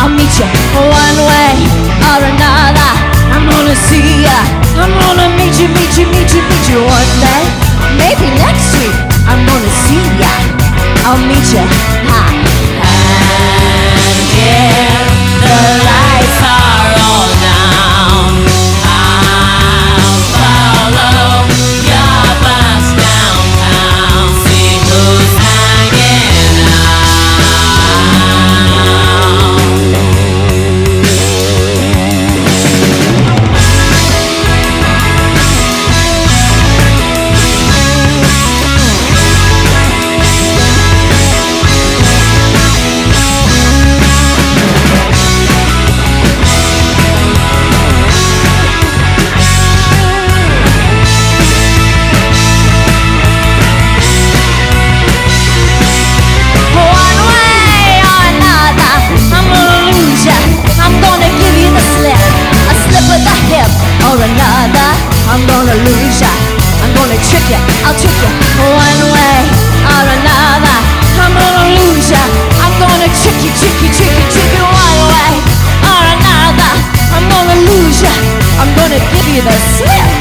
I'll meet you one way or another. I'm gonna see ya. I'm gonna meet you, meet you, meet you. gonna lose ya. I'm gonna trick ya, I'll trick ya. One way or another I'm gonna lose ya. I'm gonna trick you, trick you, trick you, trick you One way or another. I'm gonna lose ya. I'm gonna give you the slip.